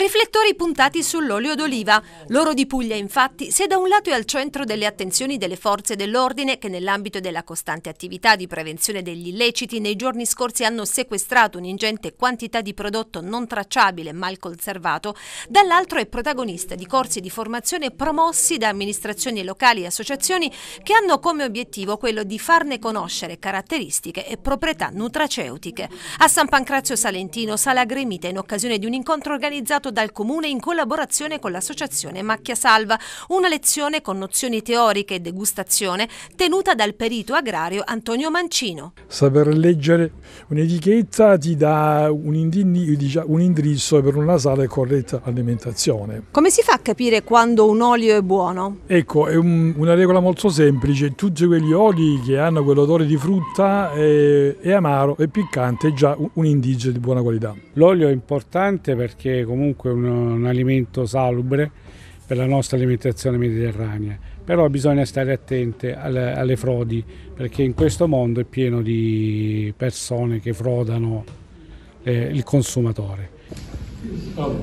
Riflettori puntati sull'olio d'oliva. L'oro di Puglia, infatti, se da un lato è al centro delle attenzioni delle forze dell'ordine che nell'ambito della costante attività di prevenzione degli illeciti nei giorni scorsi hanno sequestrato un'ingente quantità di prodotto non tracciabile mal conservato, dall'altro è protagonista di corsi di formazione promossi da amministrazioni locali e associazioni che hanno come obiettivo quello di farne conoscere caratteristiche e proprietà nutraceutiche. A San Pancrazio Salentino, Sala Gremita, in occasione di un incontro organizzato organizzato dal Comune in collaborazione con l'associazione Macchia Salva, una lezione con nozioni teoriche e degustazione tenuta dal perito agrario Antonio Mancino. Saper leggere un'etichetta ti dà un, diciamo, un indirizzo per una sana e corretta alimentazione. Come si fa a capire quando un olio è buono? Ecco, è un, una regola molto semplice, tutti quegli oli che hanno quell'odore di frutta è, è amaro e piccante è già un, un indizio di buona qualità. L'olio è importante perché comunque comunque un, un alimento salubre per la nostra alimentazione mediterranea, però bisogna stare attenti alle, alle, frodi perché in questo mondo è pieno di persone che frodano eh, il consumatore. Oh,